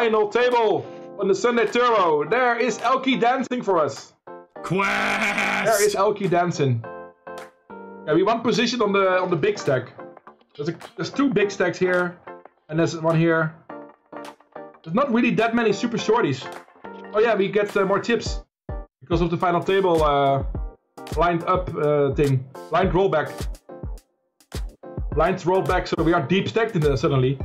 final table on the Sunday Turbo. There is Elky dancing for us. Quest! There is Elky dancing. Yeah, we want position on the on the big stack. There's a, there's two big stacks here, and there's one here. There's not really that many super shorties. Oh yeah, we get uh, more tips because of the final table uh, lined up uh, thing, blind rollback. Blind rollback, so we are deep stacked in there suddenly.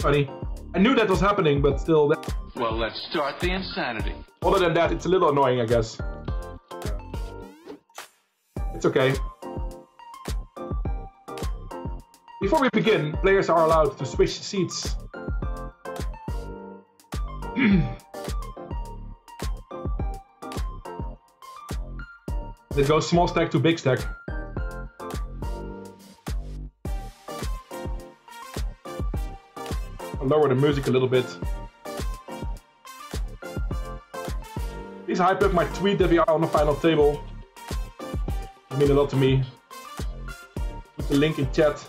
Funny. I knew that was happening, but still. That... Well, let's start the insanity. Other than that, it's a little annoying, I guess. It's okay. Before we begin, players are allowed to switch seats. it goes small stack to big stack. Lower the music a little bit. Please hype up my tweet that we are on the final table. It means a lot to me. Put the link in chat.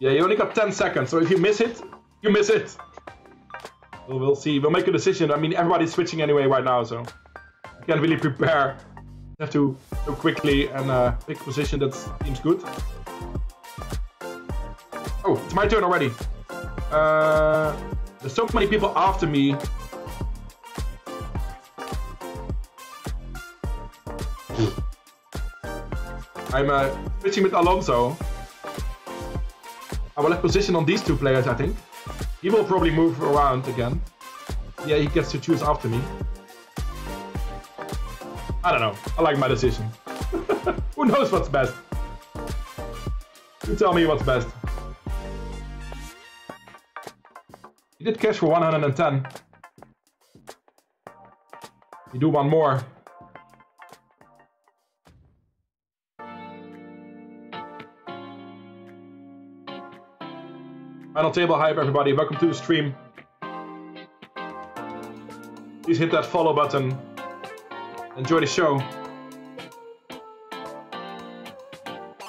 Yeah, you only got 10 seconds, so if you miss it, you miss it. Well, we'll see. We'll make a decision. I mean, everybody's switching anyway right now, so I can't really prepare. have to go quickly and uh, pick a position that seems good. Oh, it's my turn already. Uh, there's so many people after me. I'm uh, switching with Alonso. I will have position on these two players, I think. He will probably move around again. Yeah, he gets to choose after me. I don't know. I like my decision. Who knows what's best? You tell me what's best. He did cash for 110. You do one more. Table hype, everybody. Welcome to the stream. Please hit that follow button. Enjoy the show.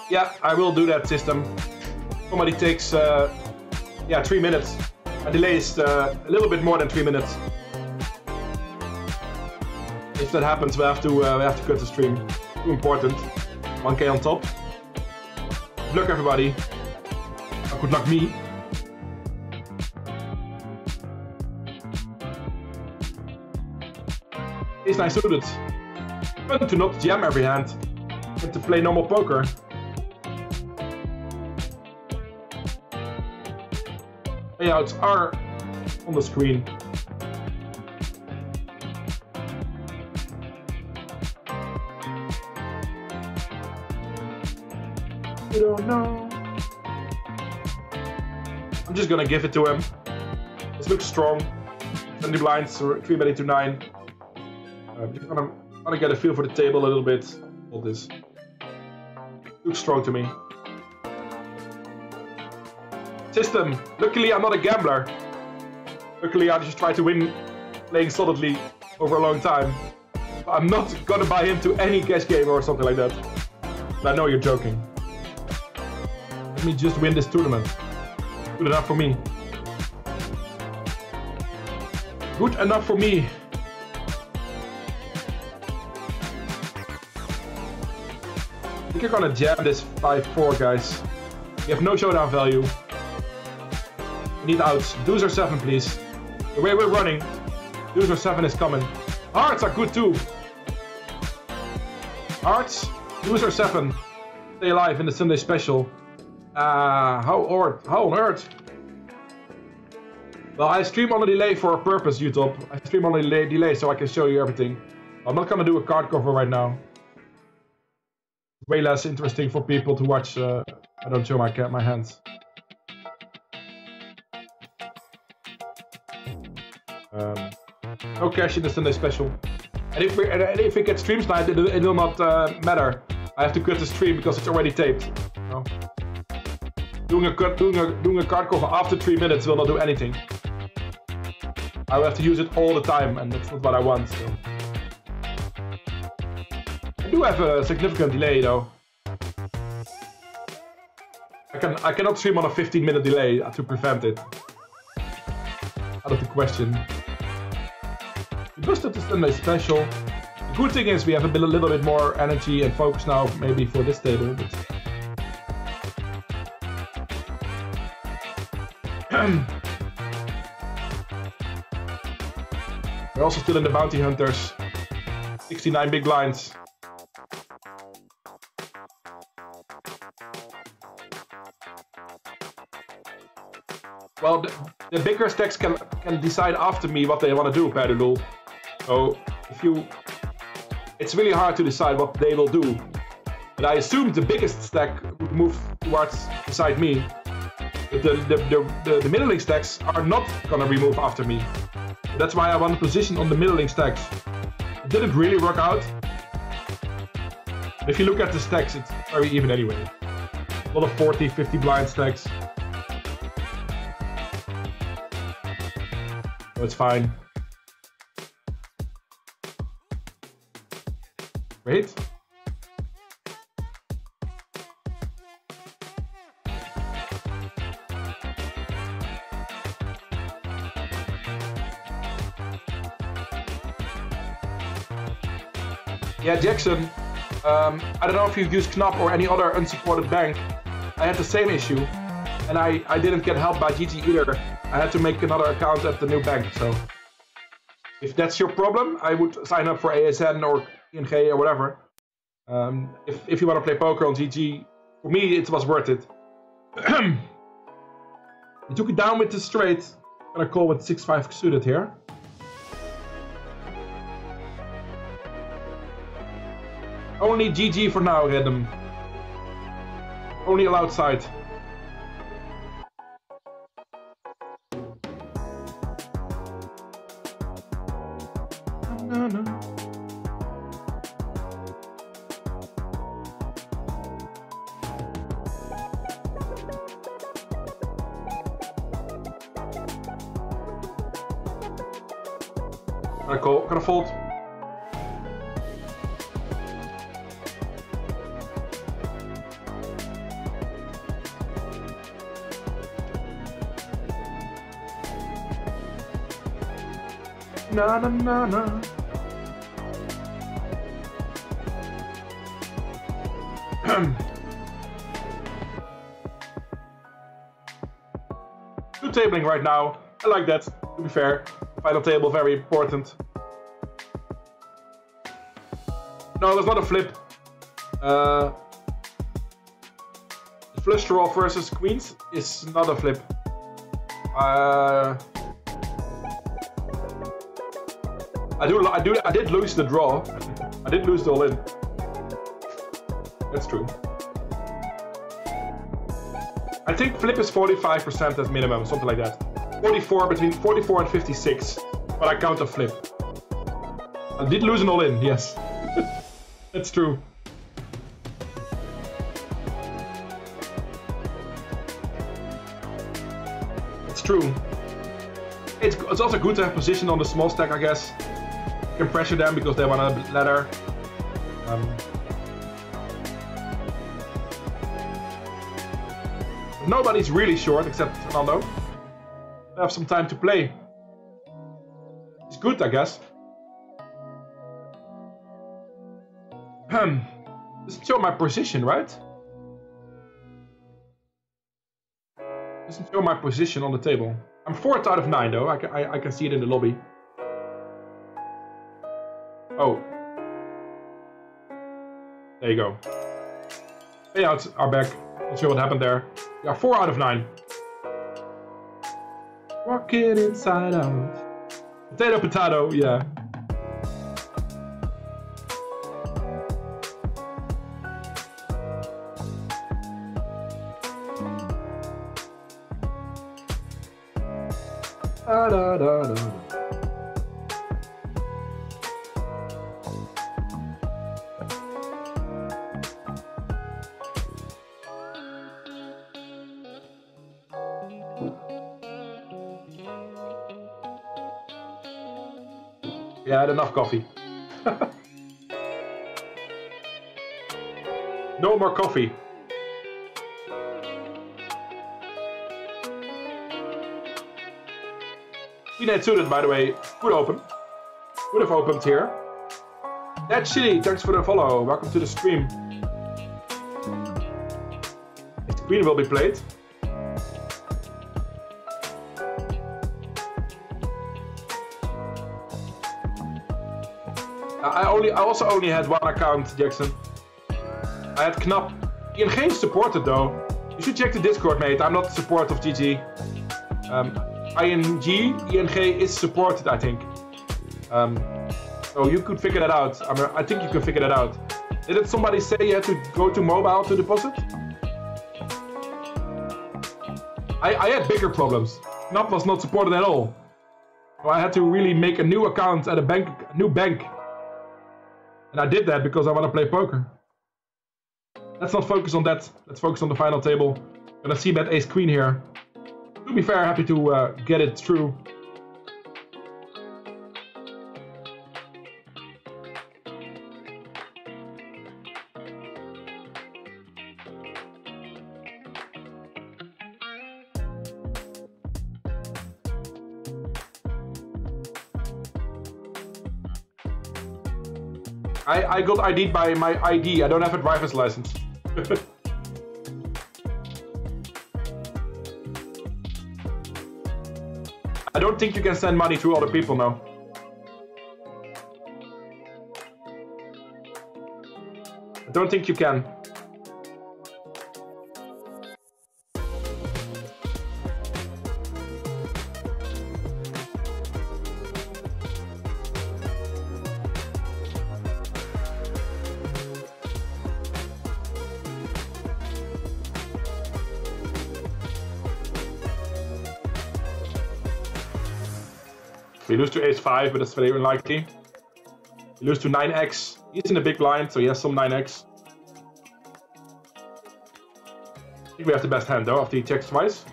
Yeah, I will do that system. Somebody takes, uh, yeah, three minutes. A delay is uh, a little bit more than three minutes. If that happens, we have to uh, we have to cut the stream. Too important. 1k on top. Good luck, everybody. good luck, me. Ace 9 suited. Fun to not jam every hand. And to play normal poker. Layouts are on the screen. You don't know. I'm just gonna give it to him. This looks strong. 20 blinds, 3 betting to 9. I'm just gonna, gonna get a feel for the table a little bit. All this looks strong to me. System. Luckily, I'm not a gambler. Luckily, I just try to win playing solidly over a long time. I'm not gonna buy into any cash game or something like that. But I know you're joking. Let me just win this tournament. Good enough for me. Good enough for me. You're gonna jam this 5-4, guys. We have no showdown value. We need outs. Or 7, please. The way we're running, or 7 is coming. Hearts are good too. Hearts, or 7. Stay alive in the Sunday special. Uh, how, or, how on earth? Well, I stream on a delay for a purpose, YouTube. I stream on a delay, delay so I can show you everything. I'm not gonna do a card cover right now. Way less interesting for people to watch. Uh, I don't show my my hands. Um, no cash in the Sunday special. And if we and if it gets stream sniped, it, it will not uh, matter. I have to cut the stream because it's already taped. Doing a cut, doing a doing a card cover after three minutes will not do anything. I will have to use it all the time, and that's not what I want. So. Do have a significant delay though. I can I cannot stream on a 15 minute delay to prevent it. Out of the question. We busted the Sunday special. The good thing is we have a, bit, a little bit more energy and focus now, maybe for this table. We're also still in the bounty hunters. 69 big blinds. Well, the, the bigger stacks can can decide after me what they want to do, Padulul. So if you, it's really hard to decide what they will do. But I assume the biggest stack would move towards beside me. But the the, the, the, the middling stacks are not gonna remove after me. That's why I want to position on the middling stacks. It didn't really work out. If you look at the stacks, it's very even anyway. A lot of 40, 50 blind stacks. It's fine. Wait. Yeah, Jackson. Um, I don't know if you've used Knab or any other unsupported bank. I had the same issue, and I, I didn't get help by GG either. I had to make another account at the new bank, so... If that's your problem, I would sign up for ASN or ING or whatever. Um, if, if you want to play poker on GG, for me it was worth it. we took it down with the straight. Gonna call with 6-5 suited here. Only GG for now, Rhythm. Only allowed side. Na na na. Good tabling right now. I like that, to be fair. Final table, very important. No, that's not a flip. Uh, flush draw versus queens is not a flip. Uh, I do, I do, I did lose the draw. I did lose the all in. That's true. I think flip is 45% as minimum, something like that. 44 between 44 and 56, but I count a flip. I did lose an all in, yes. That's true. It's true. It's, it's also good to have position on the small stack, I guess. Can pressure them because they want a ladder. Um, nobody's really short except Fernando. They have some time to play. It's good, I guess. Doesn't show my position, right? Doesn't show my position on the table. I'm fourth out of nine, though. I can, I, I can see it in the lobby. Oh. There you go. Payouts are back. Not sure what happened there. We are four out of nine. Rocket inside out. Potato, potato, yeah. Coffee. No more coffee. 8 suited, by the way, would open. Would have opened here. That's shitty, thanks for the follow. Welcome to the stream. The Queen will be played. Only, I also only had one account, Jackson. I had Knab. ING supported though. You should check the Discord, mate. I'm not support of GG. Um, ING, ING is supported, I think. Um, so you could figure that out. I, mean, I think you can figure that out. Did somebody say you had to go to mobile to deposit? I, I had bigger problems. Knab was not supported at all. So I had to really make a new account at a bank, new bank. And I did that because I want to play poker. Let's not focus on that. Let's focus on the final table. Gonna c-bet ace queen here. To be fair, happy to uh, get it through. I, got ID'd by my ID. I don't have a driver's license. I don't think you can send money to other people now. I don't think you can. Lose to ace-5, but that's very unlikely. We lose to 9x. He's in a big blind, so he has some 9x. I think we have the best hand, though, after he checks twice.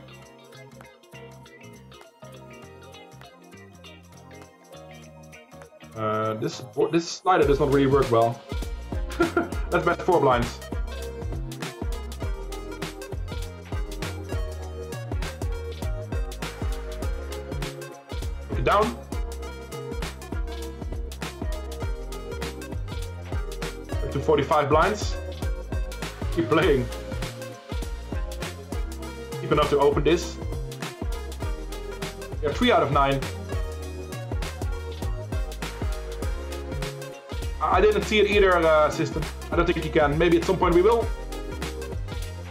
Uh, this this slider does not really work well. Let's bet four blinds. Take it down. 45 blinds. Keep playing. Keep enough to open this. Yeah, three out of nine. I didn't see it either, uh, system. I don't think you can. Maybe at some point we will.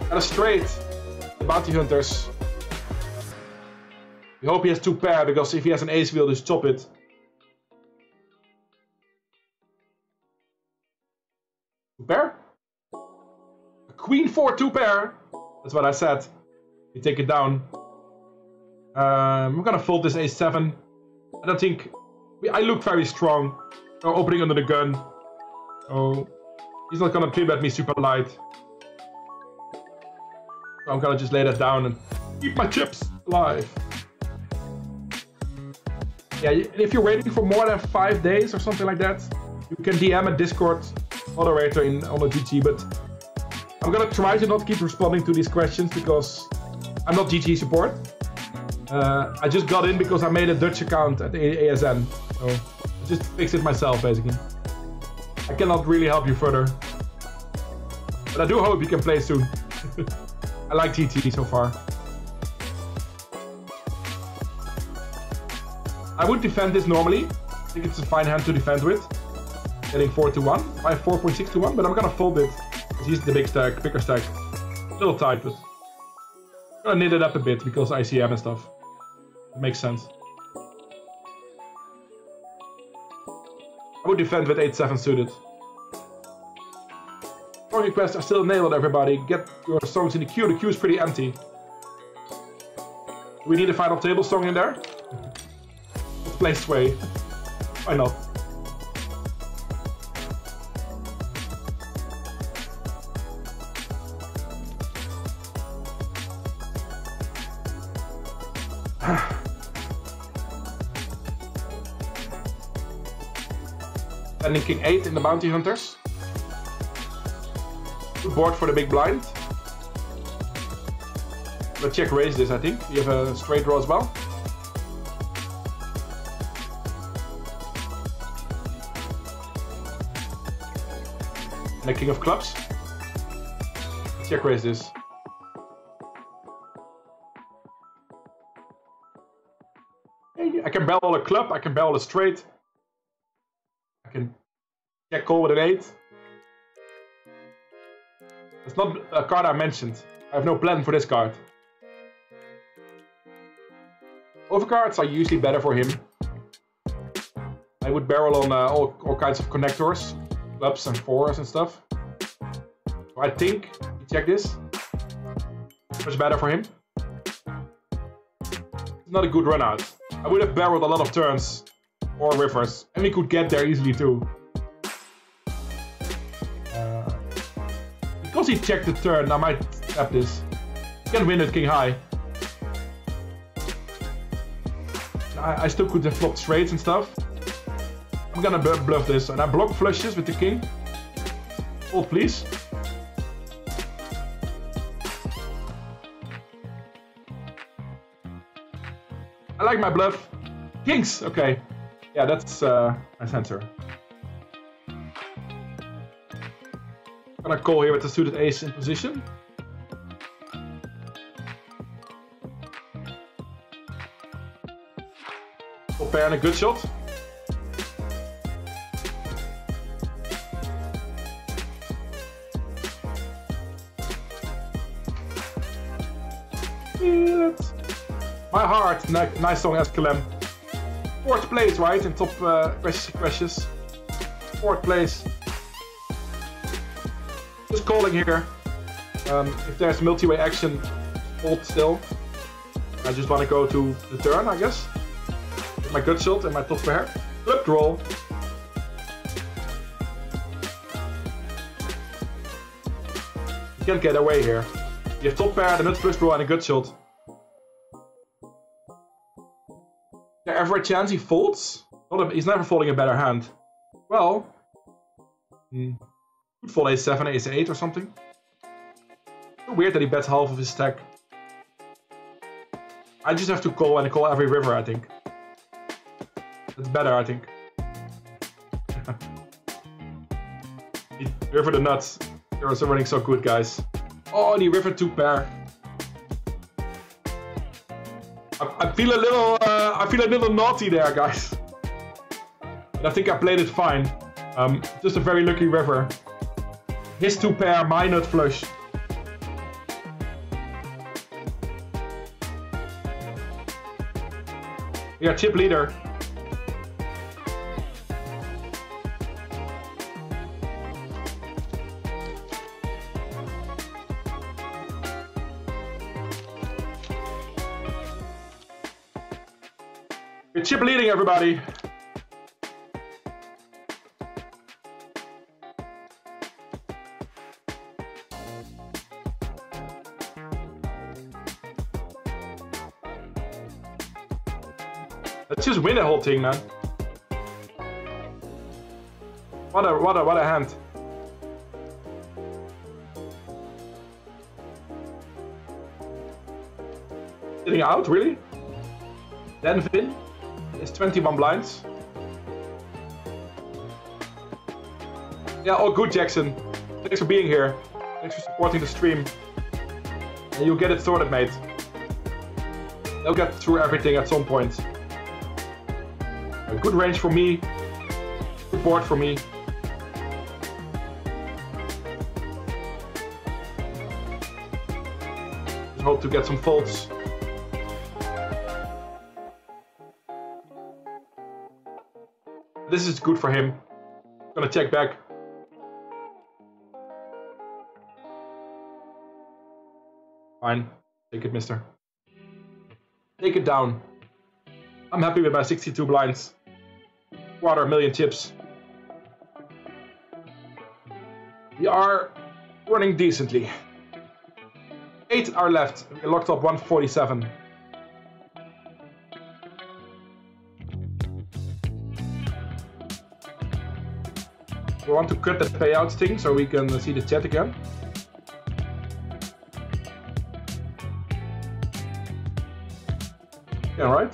And a straight. The bounty hunters. We hope he has two pair, because if he has an ace, we'll just chop it. 4 2 pair. That's what I said. You take it down. Um, I'm gonna fold this a7. I don't think... I look very strong. No opening under the gun. Oh, he's not gonna pre-bet me super light. So I'm gonna just lay that down and keep my chips alive. Yeah, if you're waiting for more than five days or something like that, you can DM a Discord moderator in on the GT, but I'm gonna try to not keep responding to these questions because I'm not GG support. Uh, I just got in because I made a Dutch account at ASN, so I just fix it myself basically. I cannot really help you further. But I do hope you can play soon. I like TT so far. I would defend this normally. I think it's a fine hand to defend with. Getting 4 to 1. I have 4.6 to 1, but I'm gonna fold it. He's the big stack, bigger stack. Little tight, but gonna knit it up a bit because ICM and stuff. It makes sense. I would defend with 8-7 suited. Song requests are still nailed, everybody. Get your songs in the queue. The queue is pretty empty. We need a final table song in there? Let's play Sway. Why not? King 8 in the Bounty Hunters. Board for the big blind. But check raise this, I think. You have a straight draw as well. And a king of clubs. Check raise this. I can barrel a club, I can barrel a straight. I can check call with an 8. It's not a card I mentioned. I have no plan for this card. Overcards are usually better for him. I would barrel on uh, all, all kinds of connectors, clubs and fours and stuff. So I think, you check this, much better for him. It's not a good run out. I would have barreled a lot of turns or rivers, and we could get there easily too. He the turn, I might tap this. Can win at king high. I, I still could have blocked straights and stuff. I'm gonna bluff this, and I block flushes with the king. Oh, please. I like my bluff. Kings, okay. Yeah, that's uh, my answer. Gonna call here with the suited ace in position. Top pair and a good shot. My heart, Ni nice song, Eskelem. Fourth place, right? In top uh, crashes. Fourth place. Calling here. Um, if there's multi-way action, hold still. I just want to go to the turn, I guess. With my gut shot and my top pair. Flip draw. You can't get away here. You have top pair, the nut flush draw, and a gut shot. there ever a chance he folds? A, he's never folding a better hand. Well, hmm, could fold ace 7, ace 8 or something. So weird that he bets half of his stack. I just have to call and call every river, I think. That's better, I think. river the nuts. They're also running so good, guys. Oh, the river 2 pair. I, I feel a little, uh, I feel a little naughty there, guys. But I think I played it fine. Um, just a very lucky river. His two pair, my nut flush. Yeah, chip leader. You're chip leading, everybody. Man. What a what a what a hand. Sitting out, really? Denvin is 21 blinds. Yeah, all good, Jackson. Thanks for being here. Thanks for supporting the stream. And you'll get it sorted, mate. They'll get through everything at some point. Good range for me. Good board for me. Just hope to get some folds. This is good for him. Gonna check back. Fine. Take it, mister. Take it down. I'm happy with my 62 blinds. Quarter million chips. We are running decently. Eight are left. We locked up 147. We want to cut the payout thing so we can see the chat again. Yeah, right?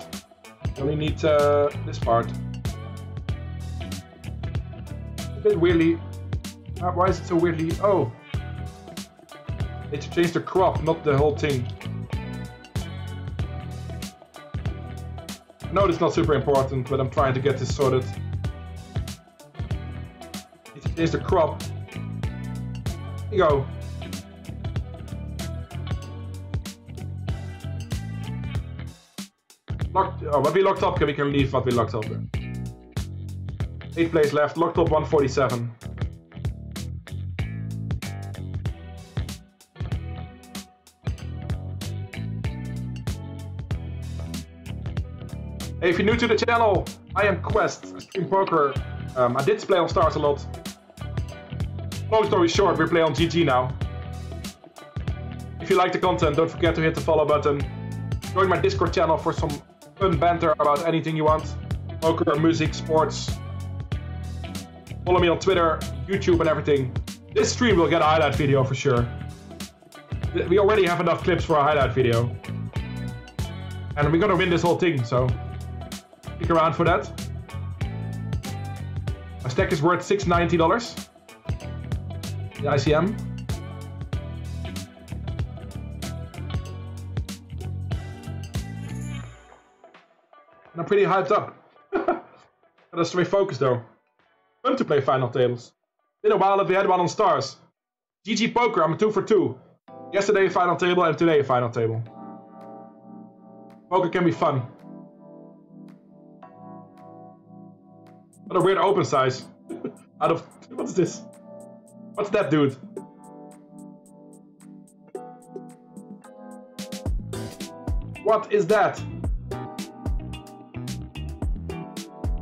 We only need uh, this part. Bit weirdly. Uh, why is it so weirdly? Oh. Need to change the crop, not the whole thing. No, it's not super important, but I'm trying to get this sorted. Need to change the crop. Here you go. Locked, oh, what we locked up, can we can leave what we locked up. Eight plays left, locked up 147. Hey, if you're new to the channel, I am Quest, I stream poker. Um, I did play on Stars a lot. Long story short, we play on GG now. If you like the content, don't forget to hit the follow button. Join my Discord channel for some fun banter about anything you want. Poker, music, sports. Follow me on Twitter, YouTube and everything. This stream will get a highlight video for sure. We already have enough clips for a highlight video. And we're gonna win this whole thing, so stick around for that. My stack is worth $690. The ICM. And I'm pretty hyped up. Gotta stay focused though. Fun to play final tables. Been a while that we had one on stars. GG Poker, I'm two for two. Yesterday final table and today a final table. Poker can be fun. What a weird open size. Out of what's this? What's that dude? What is that?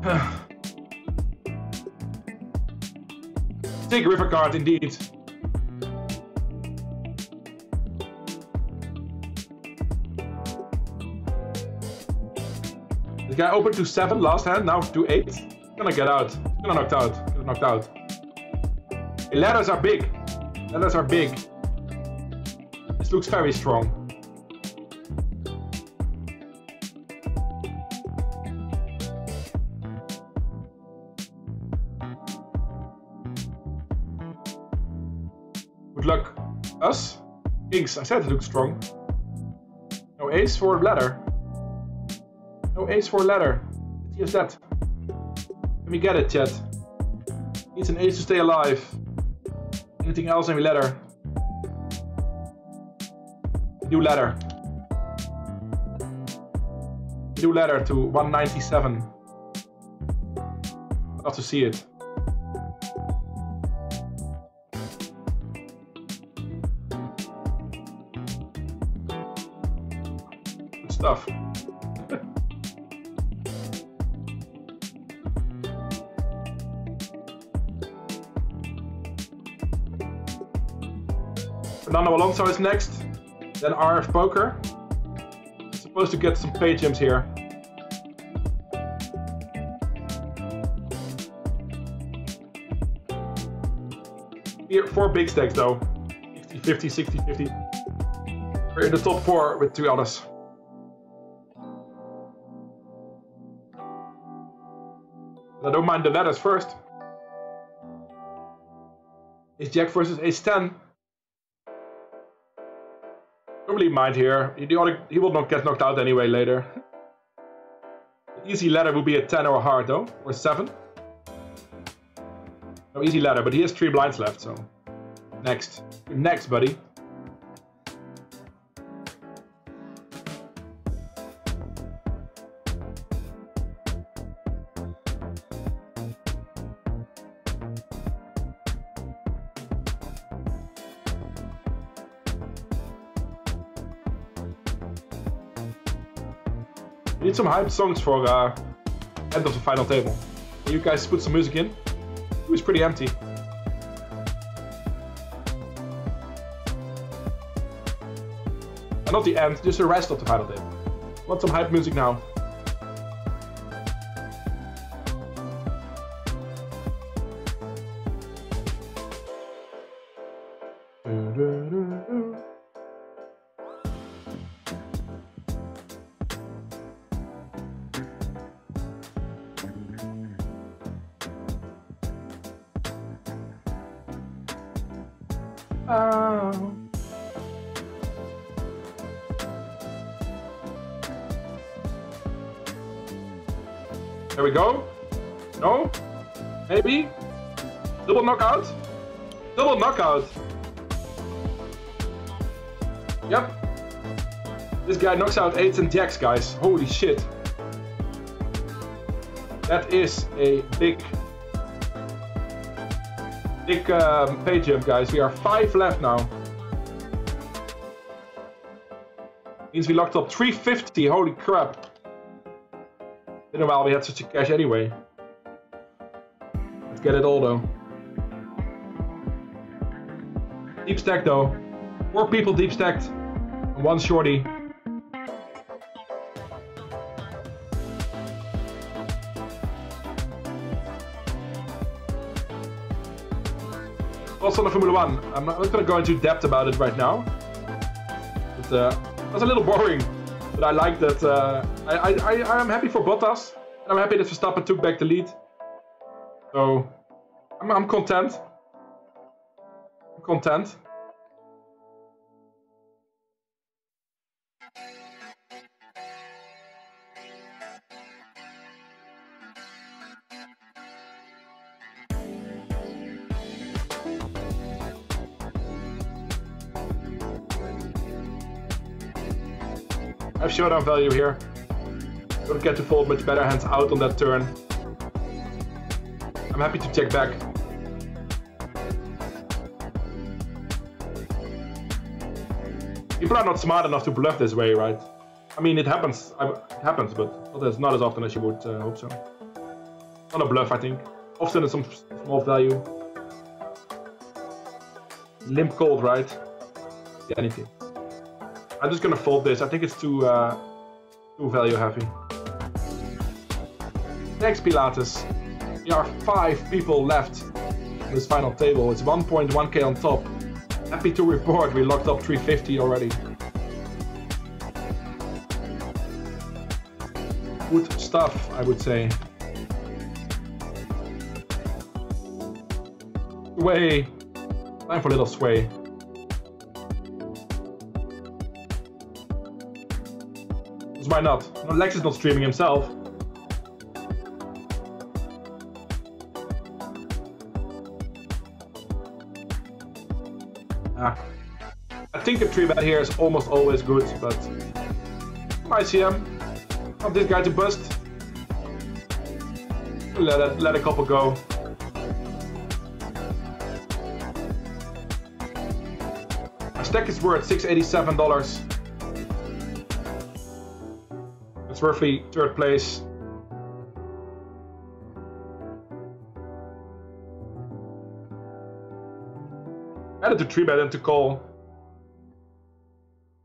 Take river card indeed. The guy opened to seven last hand, now to eight. Gonna get out. Gonna knocked out. Gonna knocked out. The ladders are big. The Ladders are big. This looks very strong. I said it looks strong. No ace for ladder. No ace for ladder. Here's that. Let me get it, chat. Needs an ace to stay alive. Anything else in the ladder? New ladder. New ladder to 197. i Love to see it. Stuff. Fernando Alonso is next. Then RF Poker. Supposed to get some pay jumps here. Here, four big stacks though. 50, 50, 60, 50. We're in the top four with two others. I don't mind the letters first. It's Jack versus Ace 10. Don't really mind here. He, he will not get knocked out anyway later. The easy ladder would be a 10 or a heart though, or a 7. No easy ladder, but he has 3 blinds left, so... Next. Next, buddy. We need some hype songs for uh, end of the final table. Can you guys put some music in? It was pretty empty. And not the end, just the rest of the final table. Want some hype music now? Knocks out 8s and jacks, guys. Holy shit. That is a big, big um, pay jump, guys. We are five left now. Means we locked up 350. Holy crap. Been a while we had such a cash anyway. Let's get it all though. Deep stack though. Four people deep stacked. One shorty. Also on the Formula One. I'm not, not gonna go into depth about it right now. Uh, it was a little boring. But I like that. Uh, I, I, I, I'm happy for Bottas. And I'm happy that Verstappen took back the lead. So, I'm, I'm content. I'm content. Have showdown value here. Don't get to fold much better hands out on that turn. I'm happy to check back. People are not smart enough to bluff this way, right? I mean, it happens. It happens, but not as, not as often as you would uh, hope so. Not a bluff, I think. Often it's some small value. Limp cold, right? Yeah, anything. I'm just gonna fold this. I think it's too uh, too value heavy. Next Pilatus. There are five people left on this final table. It's 1.1k on top. Happy to report we locked up 350 already. Good stuff, I would say. Sway. Time for a little sway. Because why not? No, Lex is not streaming himself. Ah. I think a 3 bet here is almost always good, but... ICM. Want this guy to bust. Let, let a couple go. My stack is worth $687. Roughly third place. Added to 3 bet to call.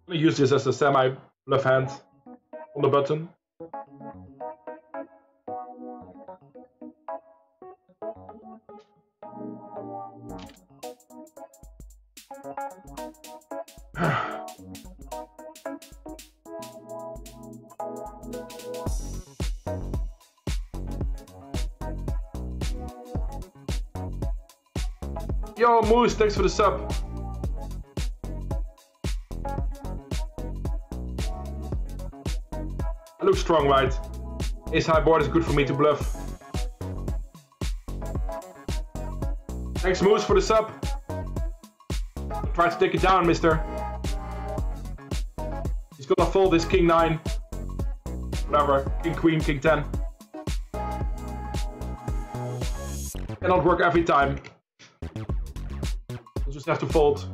I'm gonna use this as a semi bluff hand on the button. Yo, Moose, thanks for the sub. I look strong, right? Ace high board is good for me to bluff. Thanks, Moose, for the sub. Try to take it down, mister. He's gonna fold this king 9. Whatever. King queen, king 10. Cannot work every time. Have to fold.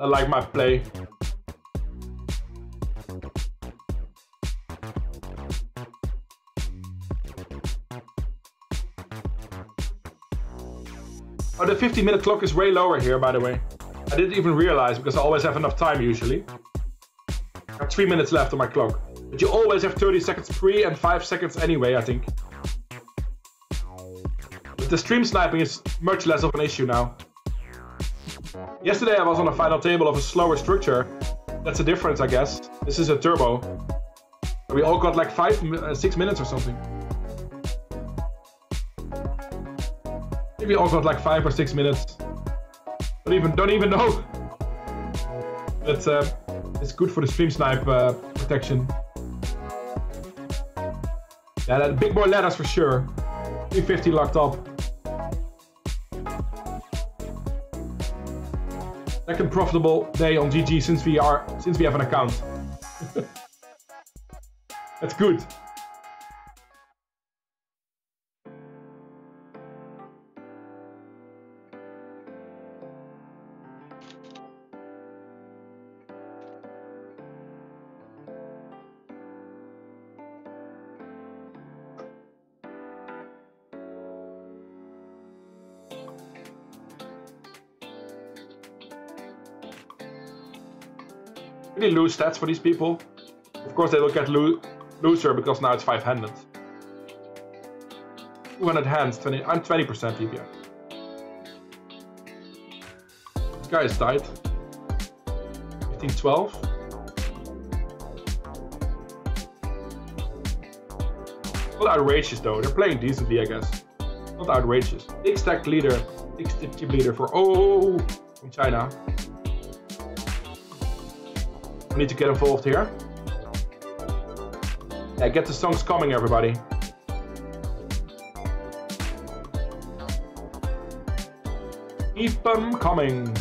I like my play. Oh, the 15 minute clock is way lower here, by the way. I didn't even realize because I always have enough time usually. I have 3 minutes left on my clock. But you always have 30 seconds pre and 5 seconds anyway, I think. But the stream sniping is much less of an issue now. Yesterday I was on a final table of a slower structure. That's the difference, I guess. This is a turbo. We all got like five, uh, six minutes or something. Maybe we all got like five or six minutes. Don't even, don't even know. But uh, it's good for the stream snipe uh, protection. Yeah, that big boy ladders for sure. 350 locked up. Second profitable day on GG since we are since we have an account. That's good. Stats for these people. Of course, they look at lo loser because now it's five-handed. 200 hands, 20. I'm 20% DPI. This guy is tight. 15, 12. Not outrageous though. They're playing decently, I guess. Not outrageous. Big stack leader, big chip leader for oh from China. Need to get involved here. Yeah, get the songs coming, everybody. Keep them coming.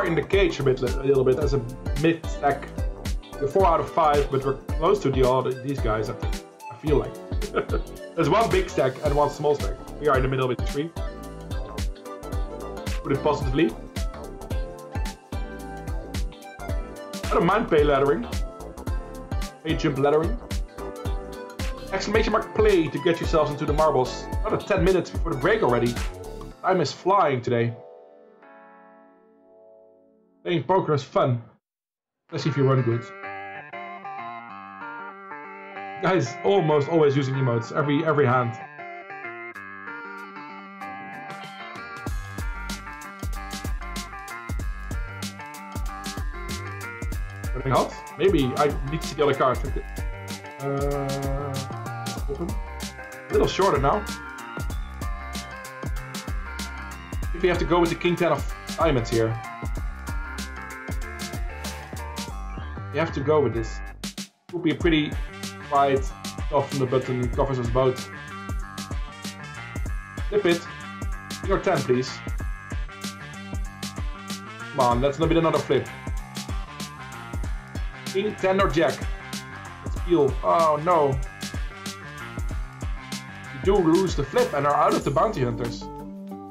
Are in the cage a bit, a little bit as a mid stack. Four out of five, but we're close to the all these guys. I. Feel like there's one big stack and one small stack. We are in the middle with the three. Put it positively. I don't mind pay laddering. Pay jump laddering. Exclamation mark play to get yourselves into the marbles. Another 10 minutes before the break already. Time is flying today. Playing poker is fun. Especially if you run good. Guys, almost always using emotes. Every every hand. Running? Maybe I need to see the other card. Uh, open. A little shorter now. If we have to go with the king ten of diamonds here. You have to go with this. It Would be a pretty wide soften the button, covers us both. Flip it. Your 10, please. Come on, let's not be another flip. King, 10 or jack. Let's peel. Oh no. We do lose the flip and are out of the bounty hunters.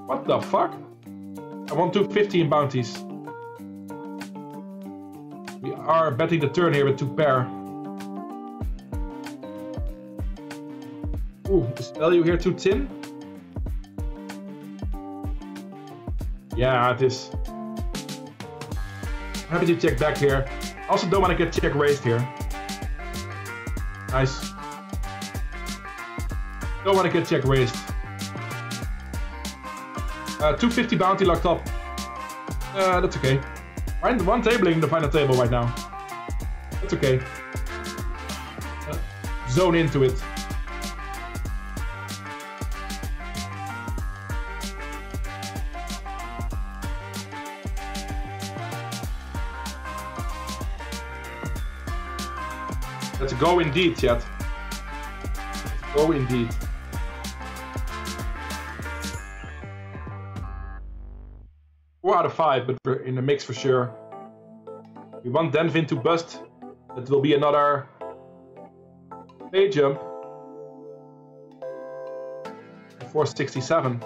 What the fuck? I want 250 in bounties. Are betting the turn here with two pair. Ooh, is value here too thin? Yeah, it is. Happy to check back here. Also don't want to get check raised here. Nice. Don't want to get check raised. Uh, 250 bounty locked up. Uh, that's okay. Find one, one tabling the final table right now. That's okay. Uh, zone into it. Let's go indeed, chat. Let's go indeed. Out of five, but we're in the mix for sure. We want Denvin to bust. That will be another pay jump. 467.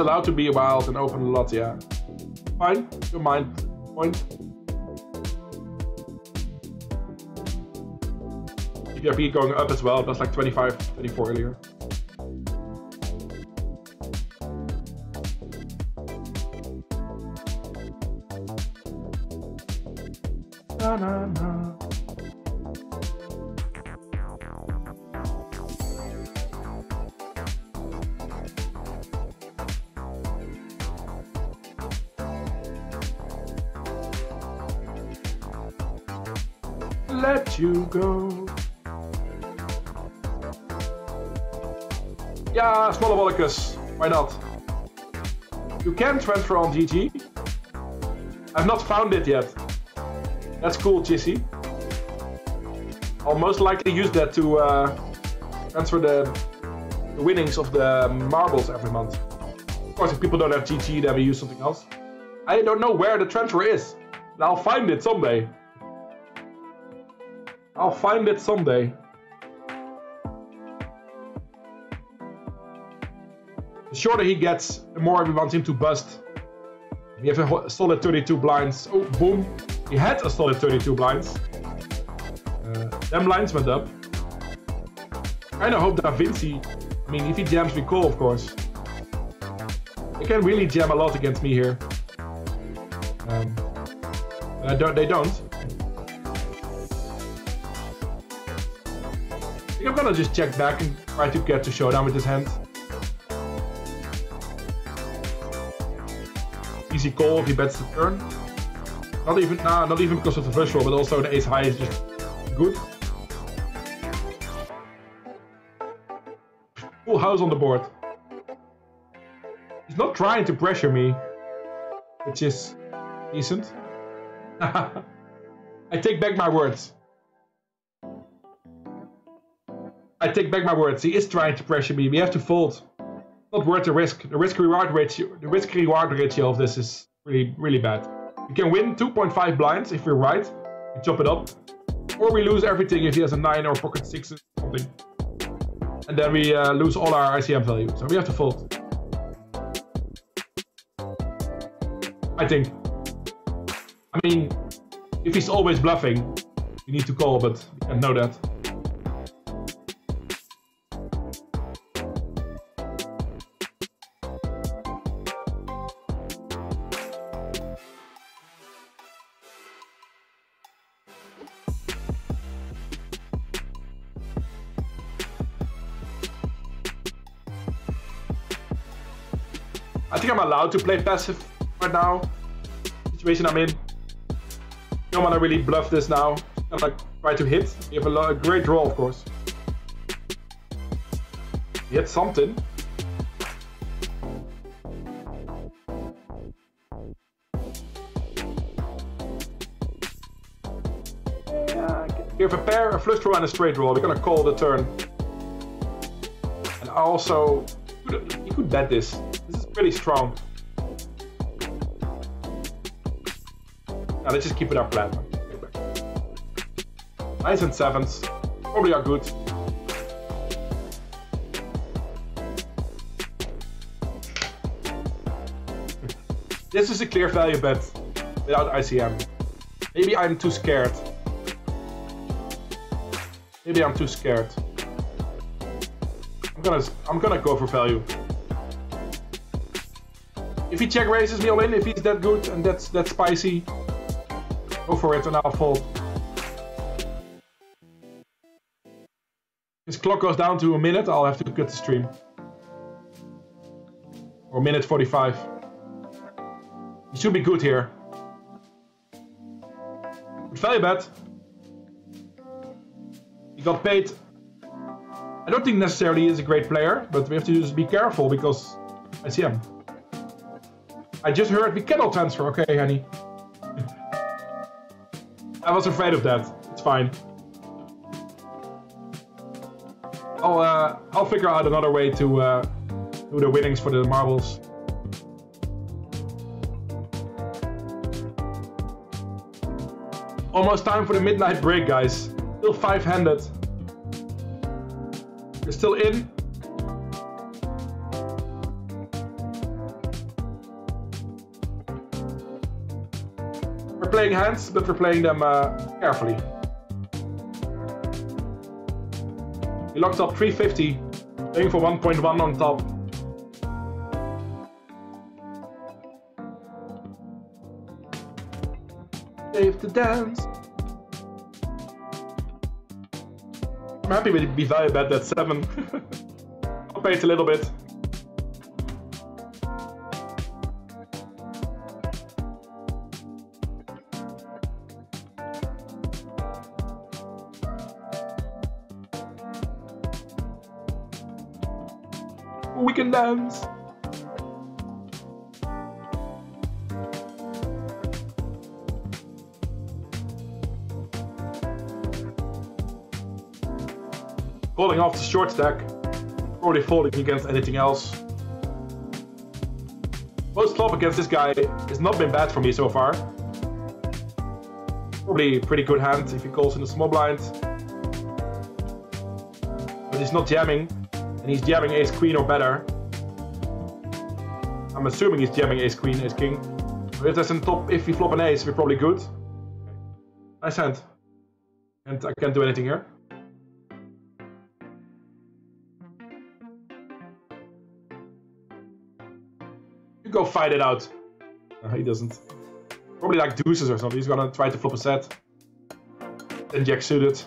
Allowed to be wild and open a lot, yeah. Fine, your mind point. VPIP going up as well, that's like 25, 24 earlier. Na, na, na. Go. Ja, smalle wolletjes. Why not? You can transfer on GG. I've not found it yet. That's cool, Jissy. I'll most likely use that to uh, transfer the, the winnings of the marbles every month. Of course, if people don't have GG, then we use something else. I don't know where the transfer is. I'll find it someday. I'll find it someday. The shorter he gets, the more we want him to bust. We have a solid 32 blinds. Oh, boom. He had a solid 32 blinds. Uh, them blinds went up. Kinda hope Da Vinci, I mean, if he jams, we call, of course. They can really jam a lot against me here. Um, they don't. Gonna just check back and try to get to showdown with this hand. Easy call if he bets the turn. Not even, nah, not even because of the first roll, but also the ace high is just good. Full house on the board. He's not trying to pressure me, which is decent. I take back my words. I take back my words. He is trying to pressure me. We have to fold. Not worth the risk. The risk reward ratio. The risk reward ratio of this is really really bad. We can win 2.5 blinds if we're right. We chop it up, or we lose everything if he has a nine or pocket six or something, and then we uh, lose all our ICM value. So we have to fold. I think. I mean, if he's always bluffing, you need to call, but we can't know that. Allowed to play passive right now. Situation I'm in. Don't want to really bluff this now. I'm gonna try to hit. We have a, lot, a great draw, of course. He hit something. We have a pair, a flush draw, and a straight draw. We're gonna call the turn. And also, you could bet this. Pretty strong. Now let's just keep it up flat. Nines and sevens probably are good. This is a clear value bet without ICM. Maybe I'm too scared. Maybe I'm too scared. I'm gonna I'm gonna go for value. If he check raises me all in, if he's that good and that's that spicy, go for it and I'll fold. His clock goes down to a minute, I'll have to cut the stream. Or minute 45. He should be good here. Good value bet. He got paid. I don't think necessarily he is a great player, but we have to just be careful because I see him. I just heard we cannot transfer. Okay, honey. I was afraid of that. It's fine. I'll uh, I'll figure out another way to uh, do the winnings for the marbles. Almost time for the midnight break, guys. Still five-handed. You're still in. Playing hands, but we're playing them uh, carefully. He locks up 350, paying for 1.1 on top. Save the dance. I'm happy with the bet at 7. I'll pay it a little bit. Dance. Folding off the short stack, already folding against anything else. Most flop against this guy has not been bad for me so far. Probably a pretty good hand if he calls in the small blind. But he's not jamming, and he's jamming ace queen or better. I'm assuming he's jamming ace queen, ace king. If there's a top, if we flop an ace, we're probably good. Nice hand. And I can't do anything here. You go fight it out. No, he doesn't. Probably like deuces or something. He's gonna try to flop a set. Then jack suited.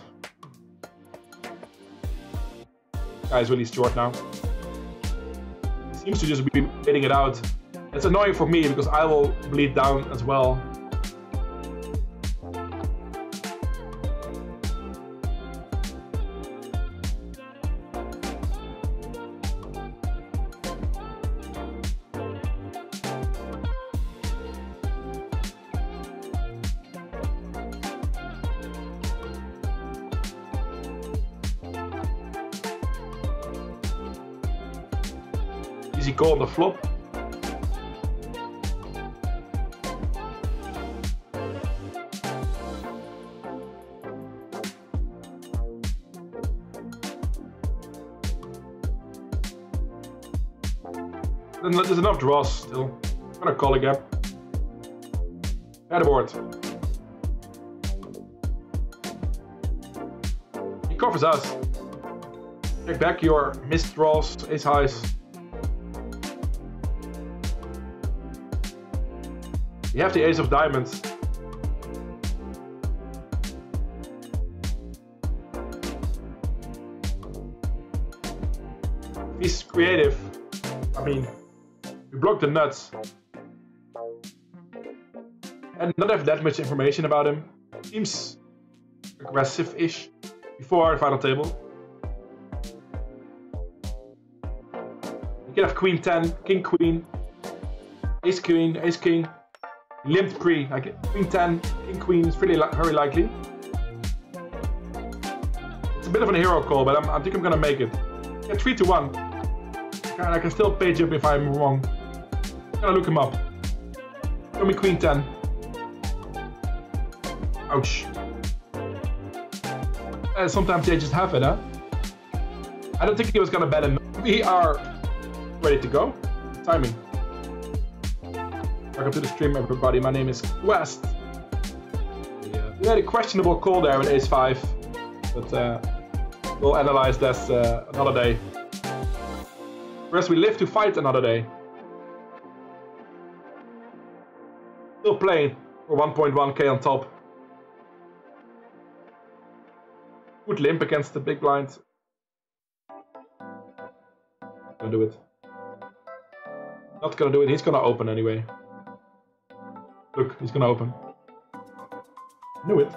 Guy's really short now. Seems to just be hitting it out. It's annoying for me because I will bleed down as well. The flop. Then there's enough draws still. I'm gonna call again. Head board. He covers us. Check back your missed draws, ace highs. You have the ace of diamonds. He's creative. I mean, we block the nuts. And not have that much information about him. Seems aggressive-ish before our final table. You can have queen 10, king queen, ace queen, ace king, limped pre, like queen 10, king queen is pretty very likely. It's a bit of a hero call, but I'm, I think I'm gonna make it. Yeah, 3 to 1. I can still page up if I'm wrong. I'm gonna look him up. Show me queen 10. Ouch. Uh, sometimes they just have it, huh? I don't think he was gonna bet him. We are ready to go. Timing. Welcome to the stream, everybody. My name is Quest. Yeah. We had a questionable call there with Ace 5, but uh, we'll analyze this uh, another day. Whereas we live to fight another day. Still playing for 1.1k on top. Good limp against the big blind. Gonna do it. Not gonna do it, he's gonna open anyway. Look, he's gonna open. Knew it.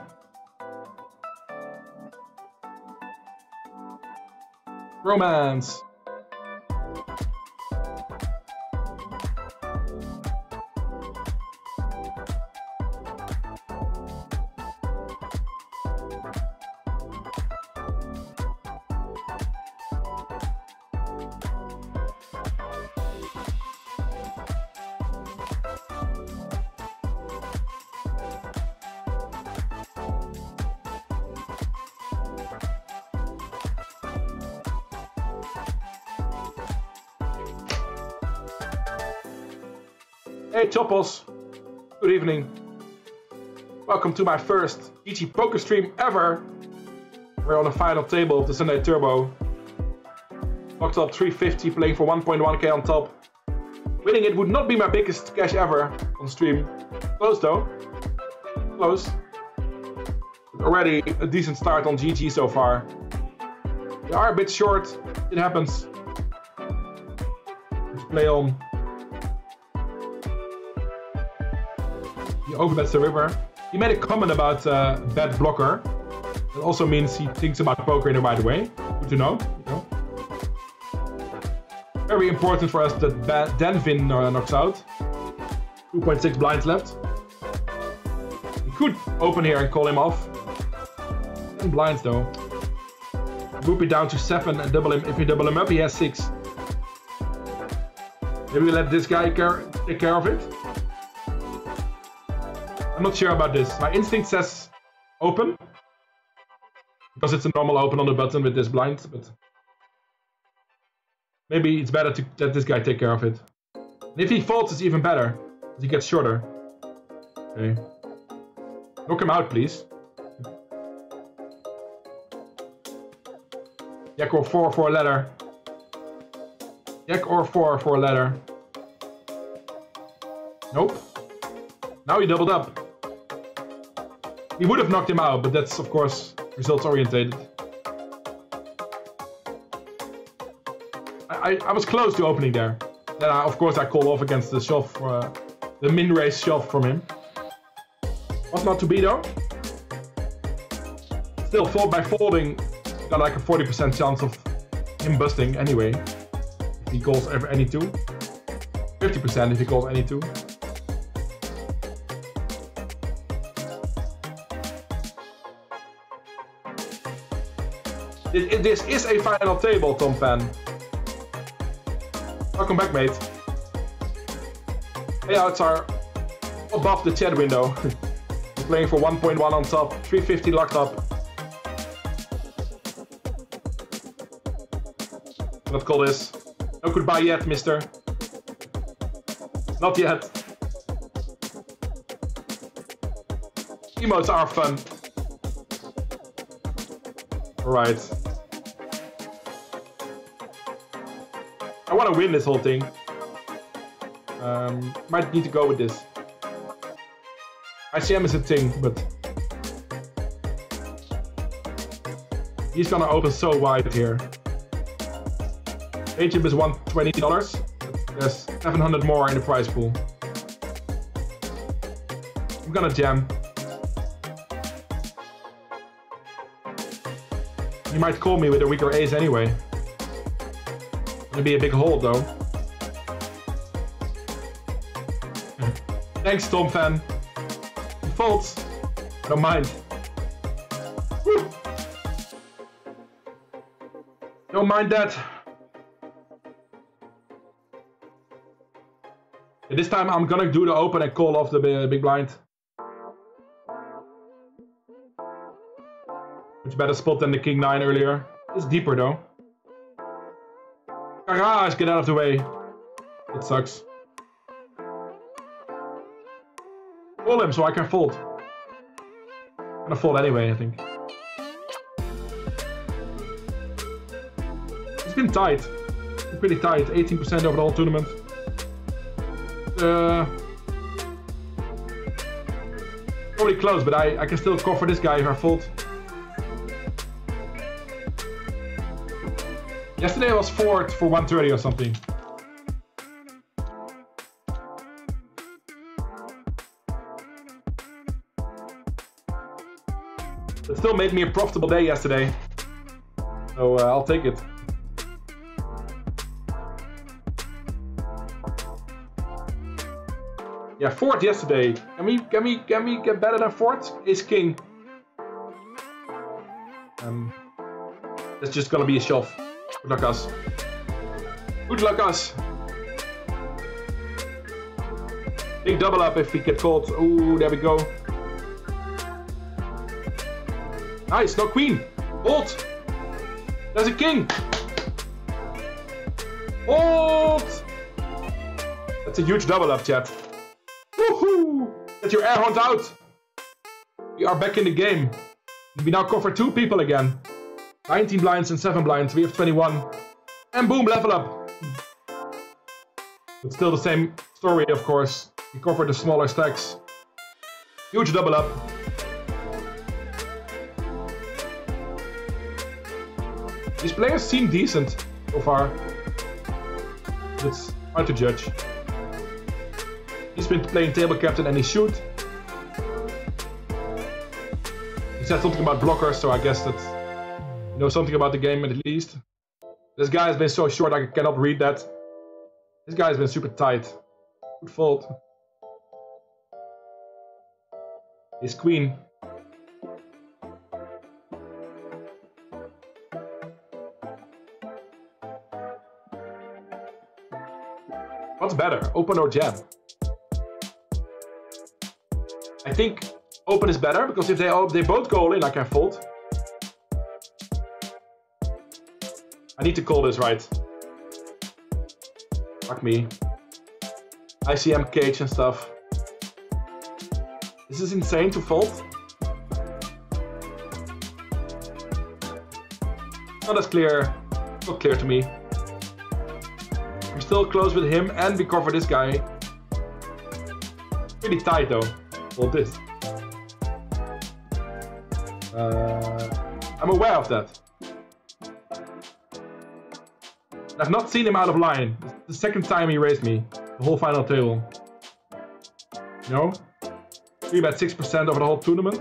Romance. Choppos. Good evening. Welcome to my first GG poker stream ever. We're on the final table of the Sunday Turbo. Locked up 350, playing for 1.1k on top. Winning it would not be my biggest cash ever on stream. Close though. Close. Already a decent start on GG so far. We are a bit short. It happens. Let's play on. He overbets the river. He made a comment about uh, bad blocker. It also means he thinks about poker in the right way. Good to know. You know? Very important for us that ba Danvin uh, knocks out. 2.6 blinds left. We could open here and call him off. 10 blinds though. Boopy down to 7 and double him. If we double him up, he has 6. Maybe we let this guy care take care of it. Not sure about this. My instinct says open. Because it's a normal open on the button with this blind, but... Maybe it's better to let this guy take care of it. And if he folds, it's even better. He gets shorter. Okay. Knock him out, please. Jack or 4 for a ladder. Jack or 4 for a ladder. Nope. Now he doubled up. He would have knocked him out, but that's of course results orientated. I, I, I was close to opening there. Then I, of course I call off against the shove, uh, the min raise shove from him. Was not to be though. Still, fold by folding, got like a 40% chance of him busting anyway. If he calls any two. 50% if he calls any two. This, is a final table, Tom Fan. Welcome back, mate. Payouts are above the chat window. Playing for 1.1 on top, 350 locked up. Let's call this. No goodbye yet, mister. Not yet. Emotes are fun. Alright. Want to win this whole thing. Um, might need to go with this. ICM is a thing, but... He's gonna open so wide here. A chip is $120. There's 700 more in the prize pool. I'm gonna jam. He might call me with a weaker ace anyway. Gonna be a big hole, though. Thanks, Tom fan. Folds. I don't mind. Don't mind that. This time I'm gonna do the open and call off the big blind. Much better spot than the king 9 earlier. It's deeper though. Garage, get out of the way. It sucks. Call him so I can fold. I'm gonna fold anyway, I think. It's been tight. Pretty tight. 18% over the whole tournament. Uh, probably close, but I, I can still cover this guy if I fold. Yesterday was fourth for 130 or something. It still made me a profitable day yesterday. So uh, I'll take it. Yeah, fourth yesterday. Can we can we can we get better than fourth? Is king. Um, that's just gonna be a shove. Good luck us. Good luck us. Big double up if we get caught. Ooh, there we go. Nice, no queen. Hold. There's a king. Hold. That's a huge double up, chat. Get your air horn out! We are back in the game. We now cover two people again. 19 blinds and 7 blinds. We have 21. And boom, level up. But still the same story, of course. We cover the smaller stacks. Huge double up. These players seem decent so far. It's hard to judge. He's been playing table captain and he shoot. He said something about blockers, so I guess that you know something about the game at least. This guy has been so short I cannot read that. This guy has been super tight. Good fault. His queen. What's better, open or jam? I think open is better because if they they both go all in, I can fold. Need to call this right. Fuck me. ICM cage and stuff. This is insane to fold. Not as clear. Not clear to me. I'm still close with him and we cover this guy. Pretty tight though. Hold this. Uh, I'm aware of that. I've not seen him out of line. It's the second time he raised me. The whole final table. No? We bet 6% over the whole tournament.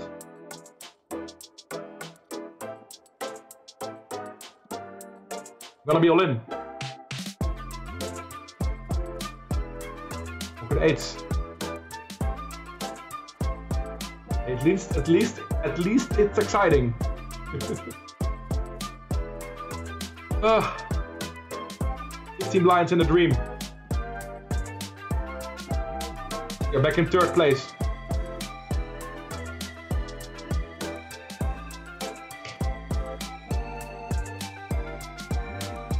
Gonna be all in. Open eights. At least, at least, at least it's exciting. Ugh. 15 blinds in a dream. You're back in third place.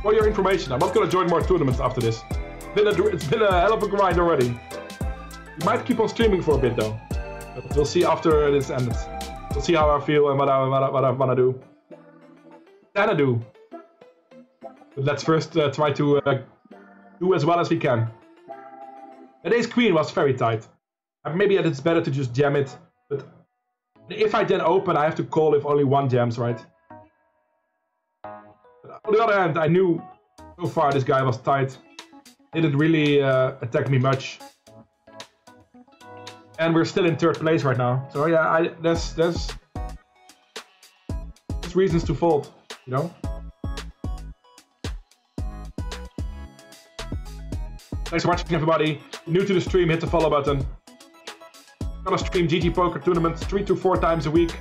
For your information, I'm not gonna join more tournaments after this. It's been a, it's been a hell of a grind already. We might keep on streaming for a bit though. But we'll see after this ends. We'll see how I feel and what I, what I, what I wanna do. Wanna do. Let's first uh, try to uh, do as well as we can. That ace queen was very tight. Uh, maybe it's better to just jam it. But if I then open, I have to call if only one jams, right? But on the other hand, I knew so far this guy was tight. Didn't really uh, attack me much. And we're still in third place right now. So yeah, I, there's, there's, there's reasons to fold, you know? Thanks for watching, everybody. New to the stream, hit the follow button. Gonna stream GG Poker tournaments three to four times a week.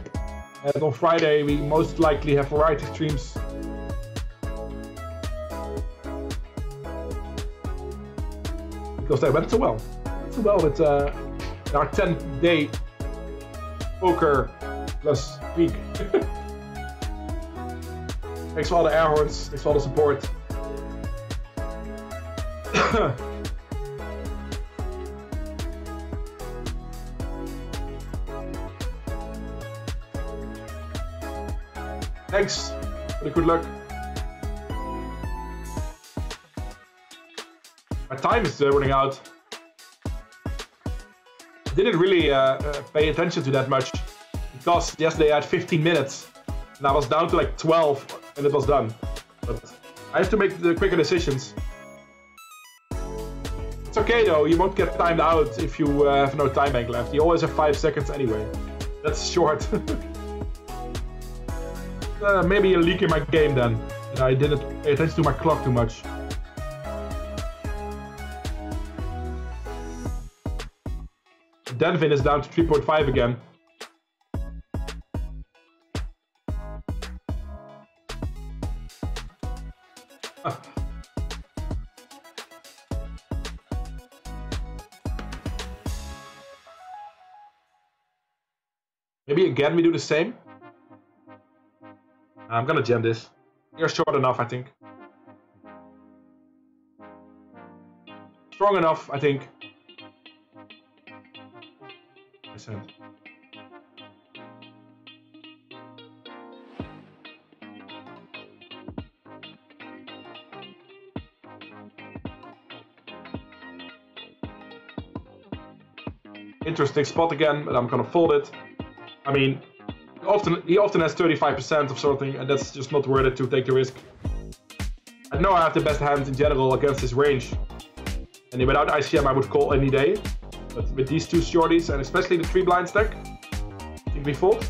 And on Friday, we most likely have variety streams. Because they went so well. So well with uh, our 10 day poker plus week. Thanks for all the air horns. Thanks for all the support. Thanks good luck. My time is uh, running out. I didn't really uh, uh, pay attention to that much because yesterday I had 15 minutes and I was down to like 12 and it was done. But I have to make the quicker decisions. It's okay though, you won't get timed out if you uh, have no time bank left. You always have 5 seconds anyway. That's short. uh, maybe a leak in my game then. I didn't pay attention to my clock too much. Denvin is down to 3.5 again. Maybe again we do the same. I'm gonna jam this. You're short enough, I think. Strong enough, I think. percent. Interesting spot again, but I'm gonna fold it. I mean, often he often has 35% of something, and that's just not worth it to take the risk. I know I have the best hand in general against his range. And without ICM, I would call any day. But with these two shorties, and especially the three blind stack, I think we fold.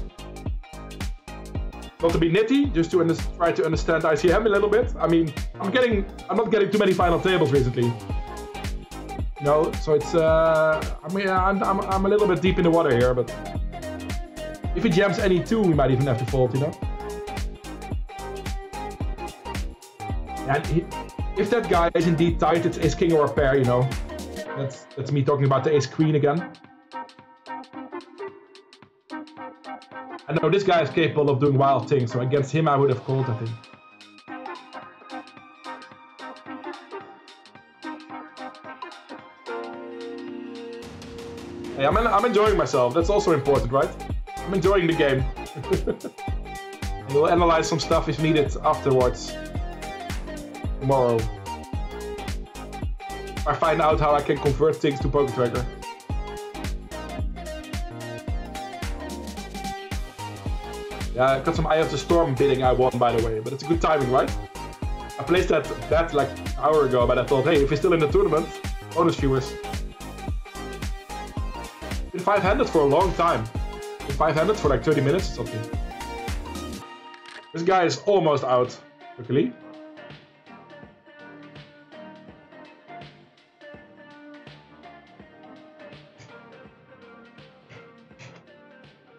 Not to be nitty, just to try to understand ICM a little bit. I mean, I'm getting, I'm not getting too many final tables recently. Know, so it's, uh, I mean, I'm, I'm, I'm a little bit deep in the water here, but if he jams any two, we might even have to fold, you know? And he, if that guy is indeed tight, it's ace king or a pair, you know? That's, that's me talking about the ace queen again. I know this guy is capable of doing wild things, so against him I would have called, I think. Hey, I'm, I'm enjoying myself. That's also important, right? I'm enjoying the game. we'll analyze some stuff if needed afterwards. Tomorrow. I find out how I can convert things to Poker Tracker. Yeah, I got some Eye of the Storm bidding I won, by the way. But it's a good timing, right? I placed that bet like an hour ago, but I thought, hey, if he's still in the tournament, bonus viewers. Been five-handed for a long time. 500 for like 30 minutes or something. This guy is almost out, luckily.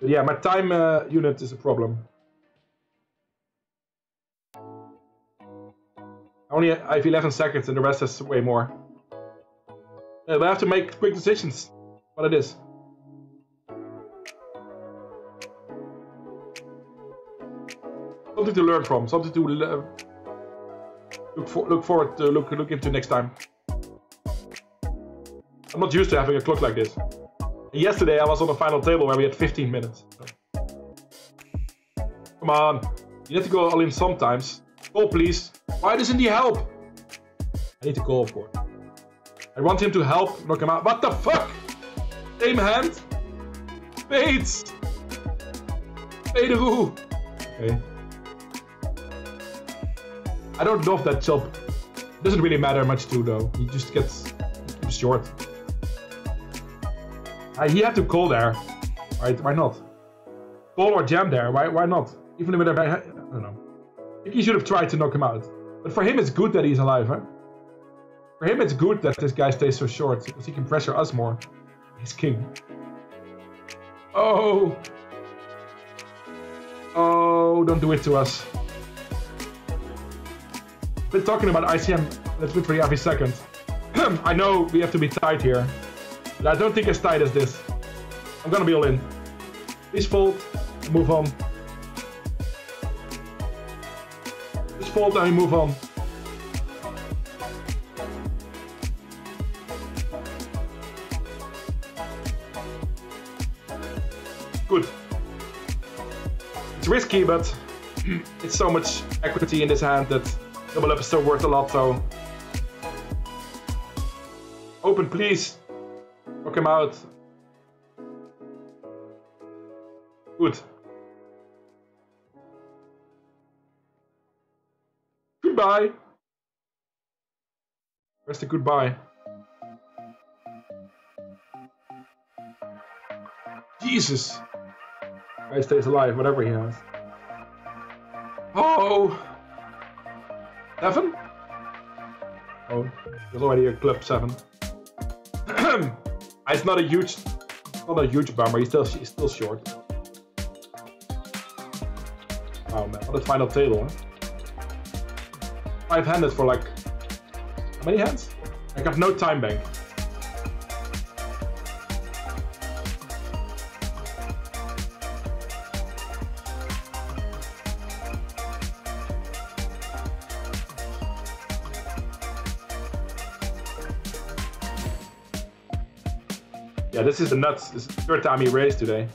But yeah, my time uh, unit is a problem. Only I have 11 seconds and the rest is way more. Yeah, but I have to make quick decisions. What it is. Something to learn from, something to look for, look forward to look look into next time. I'm not used to having a clock like this. Yesterday I was on the final table where we had 15 minutes. Come on, you need to go all in sometimes. Call please. Why doesn't he help? I need to call for. I want him to help knock him out. What the fuck? Same hand? Spades! Spade Okay. I don't know if that chop doesn't really matter much too though. He just gets short. Uh, he had to call there. Right, why not? Call or jam there, why why not? Even a I don't know. I think he should have tried to knock him out. But for him it's good that he's alive, huh? For him it's good that this guy stays so short, because he can pressure us more. He's king. Oh! Oh, don't do it to us been talking about ICM Let's be literally every second. I know we have to be tight here, but I don't think as tight as this. I'm gonna be all in. Please fold, move on. Just fold and move on. Good. It's risky, but it's so much equity in this hand that Double still worth a lot though. Open please. Knock him out. Good. Goodbye. Where's the goodbye? Jesus! Guy stays alive, whatever he has. Oh! Seven? Oh, there's already a club seven. it's not a huge, not a huge bummer. He's still, he's still short. Oh man, what a final table, huh? Five-handed for like, how many hands? I got no time bank. This is the nuts. This is the third time he raised today.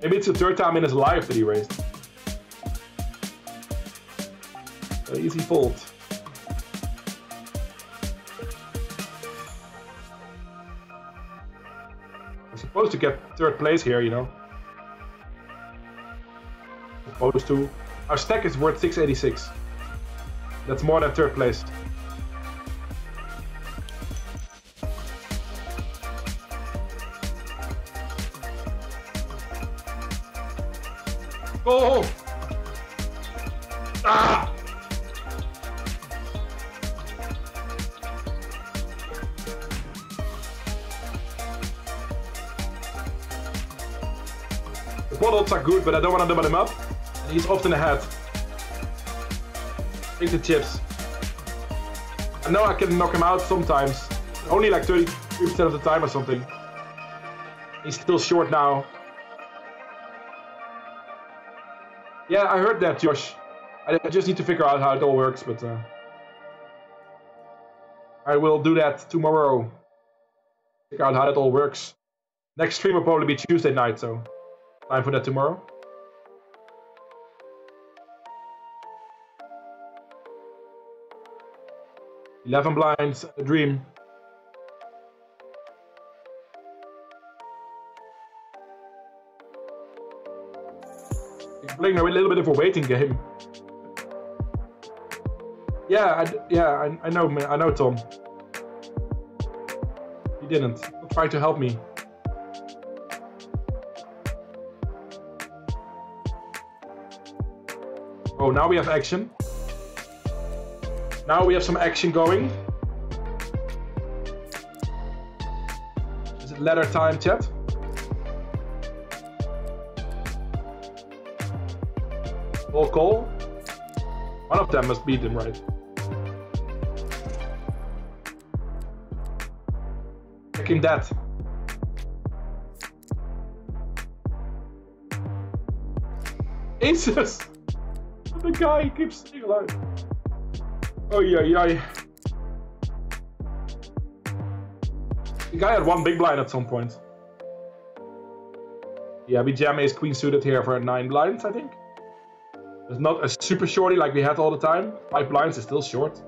Maybe it's the third time in his life that he raised. An easy fold. I'm supposed to get third place here, you know. Supposed to. Our stack is worth 686. That's more than third place. I don't want to double him up. And he's often ahead. Take the chips. I know I can knock him out sometimes. Only like 33% of the time or something. He's still short now. Yeah, I heard that, Josh. I, just need to figure out how it all works, but uh, I will do that tomorrow. Figure out how it all works. Next stream will probably be Tuesday night, so time for that tomorrow. Eleven blinds, a dream. He's playing a little bit of a waiting game. Yeah, I, yeah, I, I know, man. I know, Tom. He didn't. Try to help me. Oh, now we have action. Now we have some action going. Is it ladder time, chat? All call? One of them must beat him, right? Checking that. Aces! The guy keeps staying alive. Oh yeah, yeah. The guy had one big blind at some point. Yeah, we jam ace queen suited here for nine blinds, I think. It's not a super shorty like we had all the time. Five blinds is still short.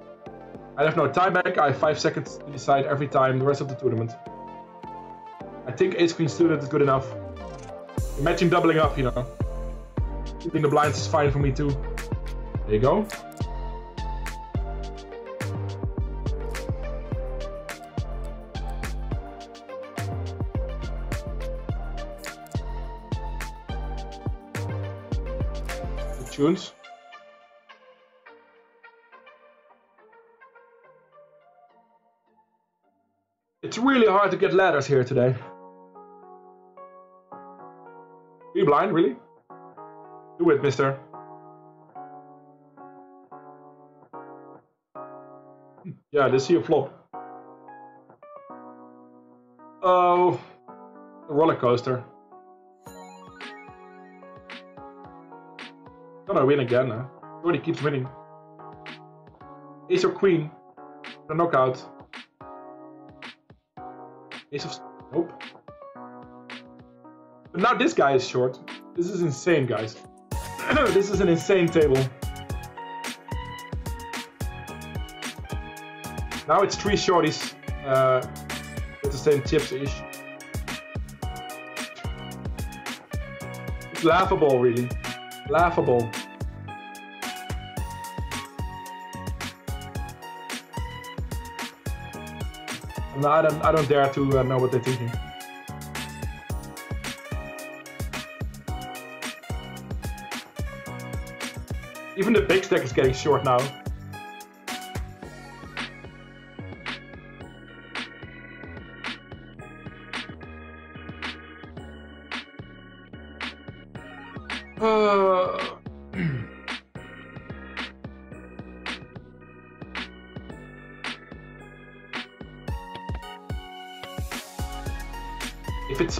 I have no time back. I have five seconds to decide every time the rest of the tournament. I think ace queen suited is good enough. Imagine doubling up, you know. Keeping the blinds is fine for me too. There you go. It's really hard to get ladders here today. Are you blind, really? Do it, mister. Yeah, let's see a flop. Oh, a roller coaster. Gonna win again, huh? Already keeps winning. Ace or queen. The knockout. Ace of... Nope. But now this guy is short. This is insane, guys. this is an insane table. Now it's three shorties uh, with the same chips-ish. It's laughable, really. Laughable. No, I don't. I don't dare to uh, know what they're thinking. Even the big stack is getting short now.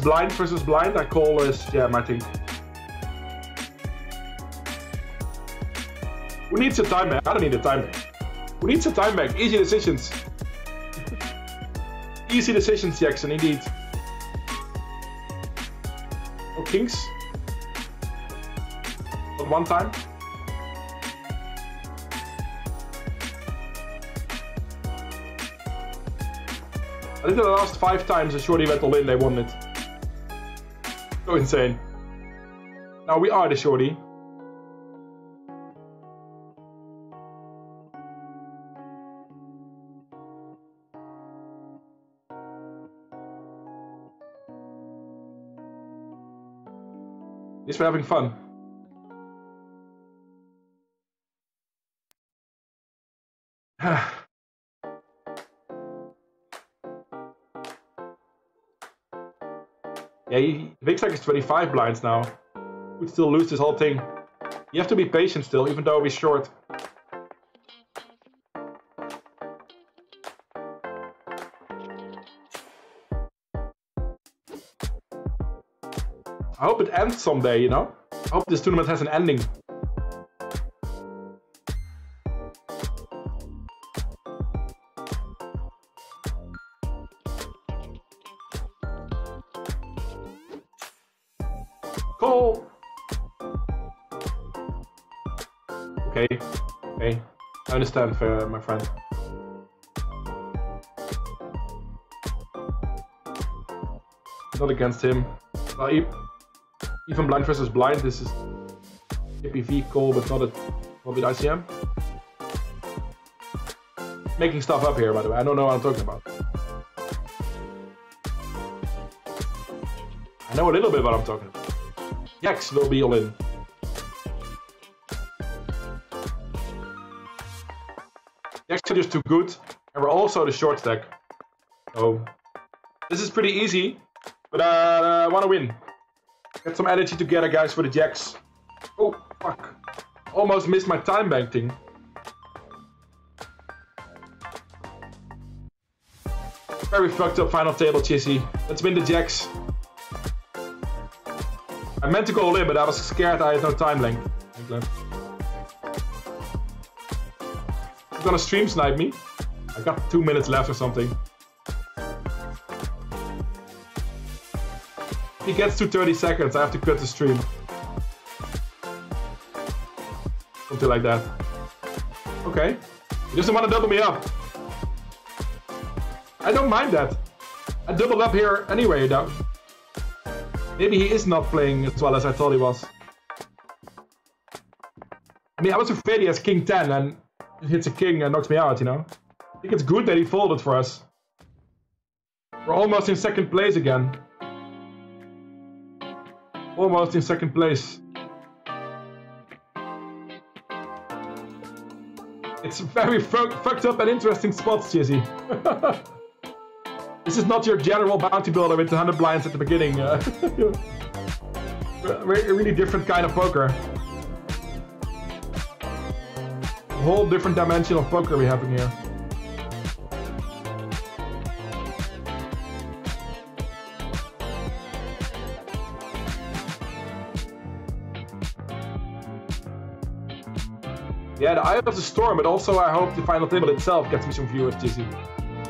Blind versus blind, I call this yeah I think. Who needs a time bank? I don't need a time bank. Who needs a time bank? Easy decisions. Easy decisions, Jackson, indeed. No kings. Not one time. I think the last five times a shorty went all in, they won it. So insane. Now we are the shorty. At least we're having fun. Yeah, he, Big Stack is 25 blinds now. We'd still lose this whole thing. You have to be patient still, even though we're short. I hope it ends someday, you know? I hope this tournament has an ending. Call! Okay, okay. I understand, uh, my friend. Not against him. Even blind versus blind, this is APV call, but not a not with ICM. Making stuff up here, by the way. I don't know what I'm talking about. I know a little bit what I'm talking about. Jacks will be all in. Jacks are just too good, and we're also the short stack. So this is pretty easy, but uh, I want to win. Get some energy together, guys, for the Jacks. Oh, fuck. Almost missed my time bank thing. Very fucked up final table, Chissy. Let's win the Jacks. I meant to go all in, but I was scared I had no time length. left. He's gonna stream snipe me. I got two minutes left or something. If he gets to 30 seconds, I have to cut the stream. Something like that. Okay. He doesn't want to double me up. I don't mind that. I doubled up here anyway, though. Maybe he is not playing as well as I thought he was. I mean, I was afraid he has king 10 and hits a king and knocks me out, you know? I think it's good that he folded for us. We're almost in second place again. Almost in second place. It's very fucked up and interesting spots, Jizzy. This is not your general bounty builder with the 100 blinds at the beginning. Uh, a really different kind of poker. A whole different dimension of poker we have in here. Yeah, the Eye of the Storm, but also I hope the final table itself gets me some viewers, Jizzy.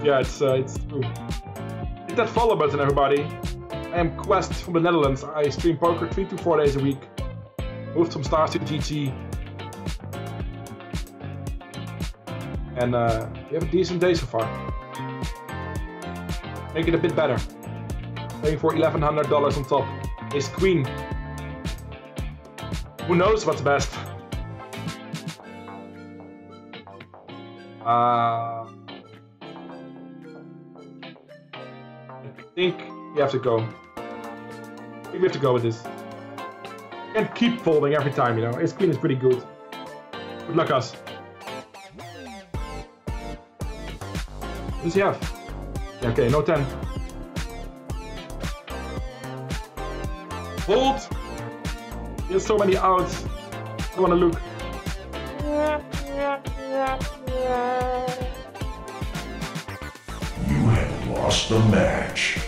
Yeah, it's uh, it's true. Hit that follow button, everybody. I am Quest from the Netherlands. I stream poker three to four days a week. Moved some stars to GT. And uh, we have a decent day so far. Make it a bit better. Paying for $1,100 on top. Ace Queen. Who knows what's best? Uh, think we have to go. I think we have to go with this. Can't keep folding every time, you know. Ace Queen is pretty good. Good luck, us. What does he have? Yeah, okay, no 10. Hold! He has so many outs. I wanna look. You have lost the match.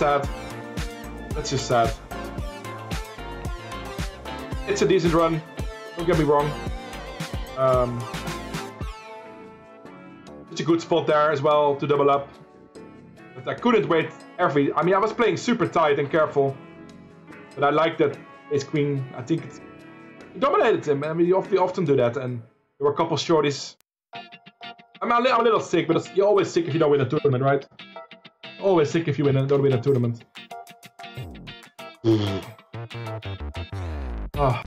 Sad. That's just sad. It's a decent run. Don't get me wrong. Um, such a good spot there as well to double up. But I couldn't wait every... I mean, I was playing super tight and careful. But I like that ace queen. I think it's, it dominated him. I mean, you often, often do that. And there were a couple shorties. I'm a, I'm a little sick, but it's, you're always sick if you don't win a tournament, right? Always sick if you win a, don't win a tournament. Ah.